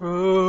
Oh.